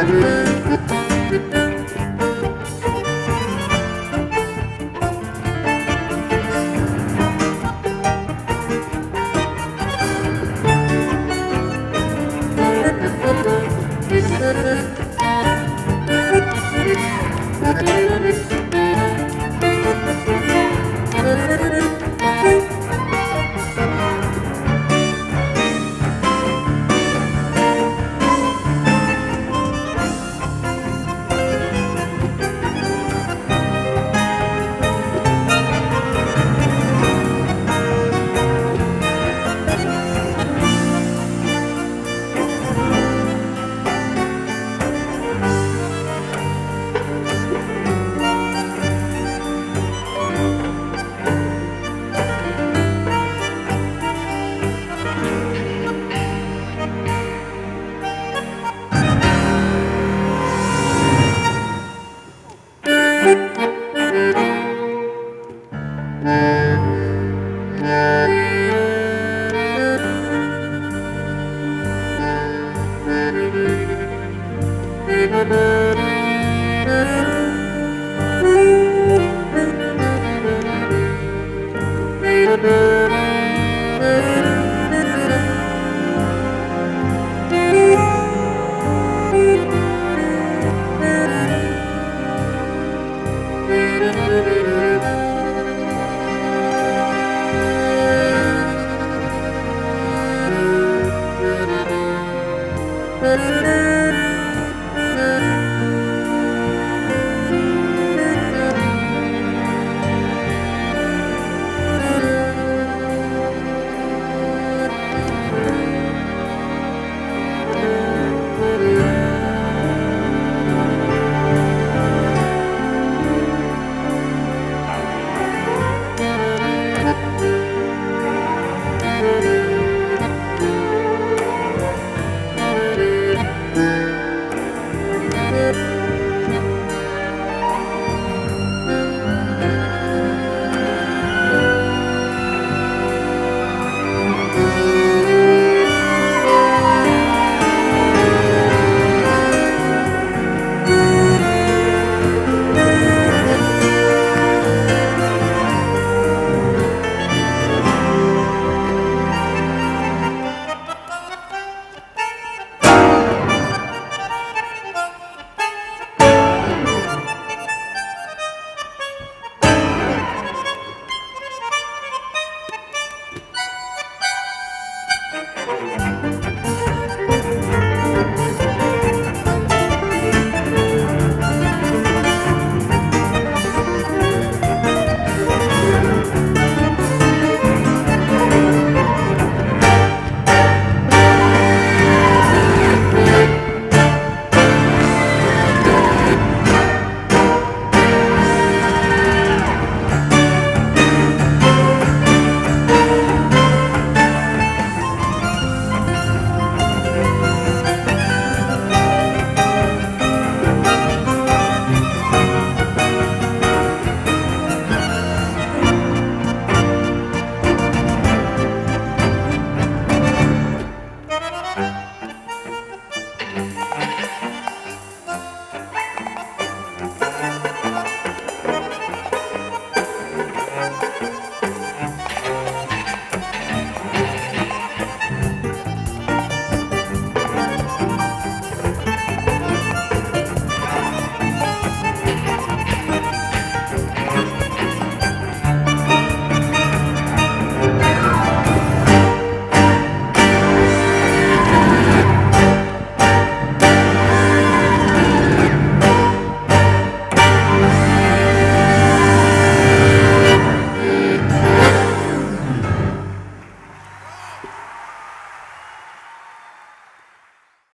Andrew.